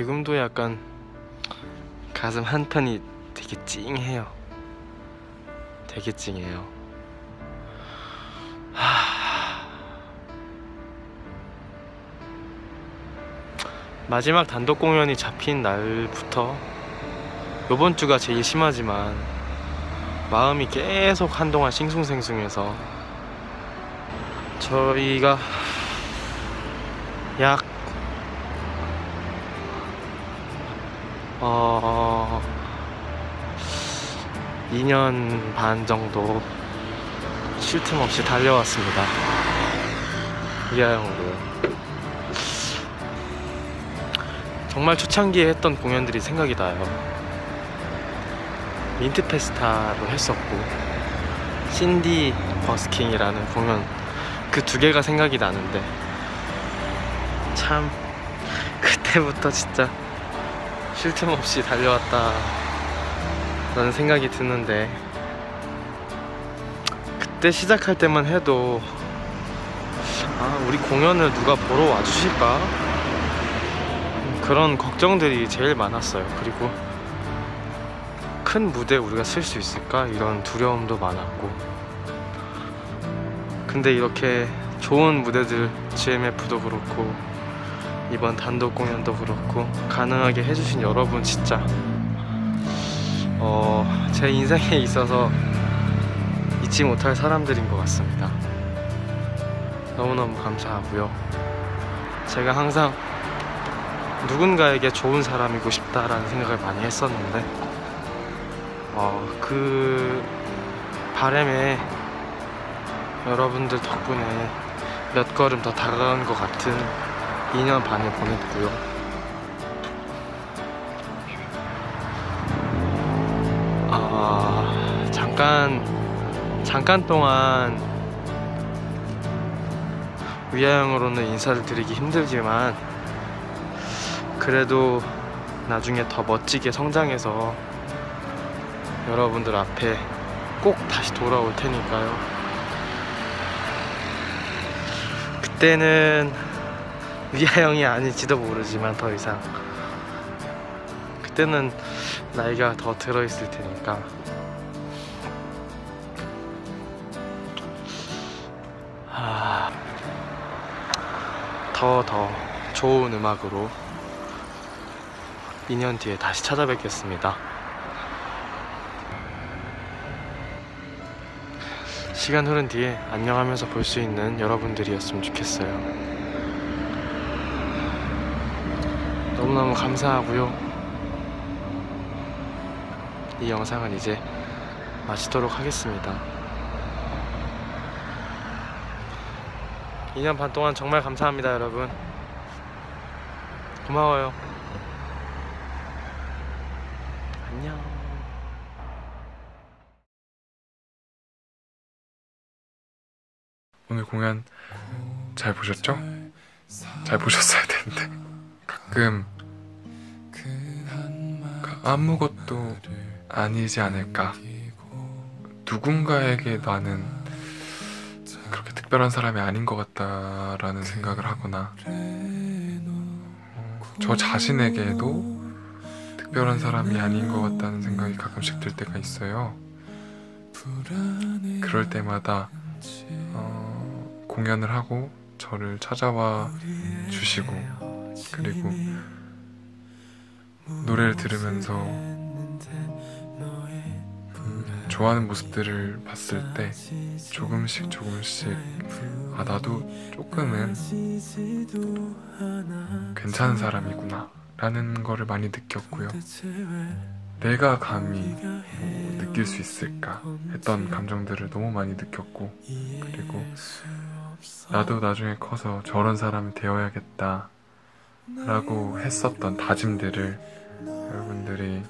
지금도 약간 가슴 한편이 되게 찡해요. 되게 찡해요. 하... 마지막 단독 공연이 잡힌 날부터 요번 주가 제일 심하지만 마음이 계속 한동안 싱숭생숭해서 저희가 약 어... 2년 반 정도 쉴 틈 없이 달려왔습니다. 이하영으로요. 정말 초창기에 했던 공연들이 생각이 나요. 민트 페스타로 했었고, 신디 버스킹이라는 공연 그 두 개가 생각이 나는데, 참, 그때부터 진짜 쉴 틈 없이 달려왔다. 라는 생각이 드는데, 그때 시작할 때만 해도, 아, 우리 공연을 누가 보러 와주실까? 그런 걱정들이 제일 많았어요. 그리고 큰 무대 우리가 쓸 수 있을까? 이런 두려움도 많았고. 근데 이렇게 좋은 무대들 GMF도 그렇고 이번 단독 공연도 그렇고 가능하게 해주신 여러분 진짜 어, 제 인생에 있어서 잊지 못할 사람들인 것 같습니다. 너무너무 감사하고요. 제가 항상 누군가에게 좋은 사람이고 싶다라는 생각을 많이 했었는데 어, 그 바램에 여러분들 덕분에 몇 걸음 더 다가간 것 같은 2년 반을 보냈고요. 아, 잠깐 잠깐 동안 위아영으로는 인사를 드리기 힘들지만 그래도 나중에 더 멋지게 성장해서 여러분들 앞에 꼭 다시 돌아올 테니까요. 그때는 위아영이 아닐지도 모르지만 더 이상 그때는 나이가 더 들어있을 테니까 더더 좋은 음악으로 2년 뒤에 다시 찾아뵙겠습니다. 시간 흐른 뒤에 안녕하면서 볼 수 있는 여러분들이었으면 좋겠어요. 너무너무 감사하고요. 이 영상은 이제 마치도록 하겠습니다. 2년 반 동안 정말 감사합니다, 여러분. 고마워요. 안녕. 오늘 공연 잘 보셨죠? 잘 보셨어야 되는데 가끔 그 아무것도 아니지 않을까 누군가에게 나는 그렇게 특별한 사람이 아닌 것 같다라는 생각을 하거나 어, 저 자신에게도 특별한 사람이 아닌 것 같다는 생각이 가끔씩 들 때가 있어요. 그럴 때마다 어, 공연을 하고 저를 찾아와 주시고 그리고 노래를 들으면서 좋아하는 모습들을 봤을 때 조금씩 조금씩 아 나도 조금은 괜찮은 사람이구나 라는 거를 많이 느꼈고요. 내가 감히 뭐 느낄 수 있을까 했던 감정들을 너무 많이 느꼈고 그리고 나도 나중에 커서 저런 사람이 되어야겠다 라고 했었던 다짐들을 여러분들이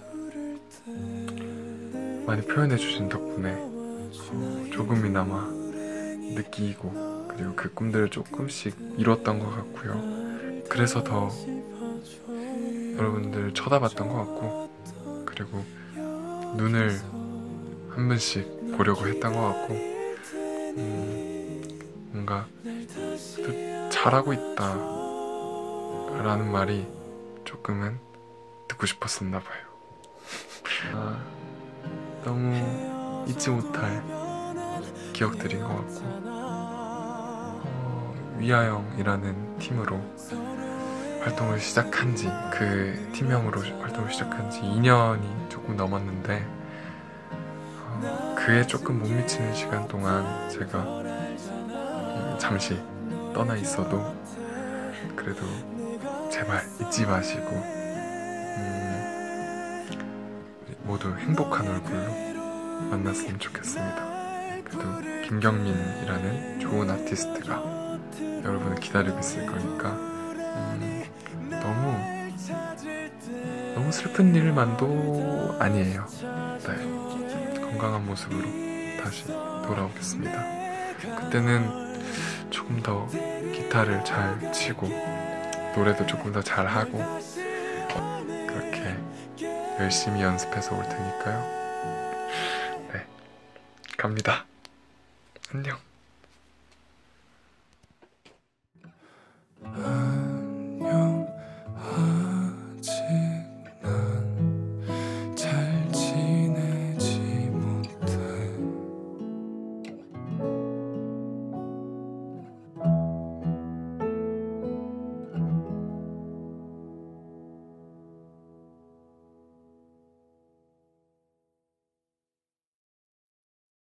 많이 표현해 주신 덕분에 어, 조금이나마 느끼고 그리고 그 꿈들을 조금씩 이뤘던 것 같고요. 그래서 더 여러분들 쳐다봤던 것 같고 그리고 눈을 한 번씩 보려고 했던 것 같고 음, 뭔가 잘하고 있다 라는 말이 조금은 듣고 싶었었나 봐요. 아, 너무 잊지 못할 기억들인 것 같고 어, 위아영이라는 팀으로 활동을 시작한 지 그 팀명으로 활동을 시작한 지 2년이 조금 넘었는데 어, 그에 조금 못 미치는 시간 동안 제가 음, 잠시 떠나 있어도 그래도 제발 잊지 마시고 모두 행복한 얼굴로 만났으면 좋겠습니다. 그래도 김경민이라는 좋은 아티스트가 여러분을 기다리고 있을 거니까 음, 너무 너무 슬픈 일만도 아니에요. 네, 건강한 모습으로 다시 돌아오겠습니다. 그때는 조금 더 기타를 잘 치고 노래도 조금 더 잘하고 그렇게 열심히 연습해서 올 테니까요. 네, 갑니다. 안녕. 아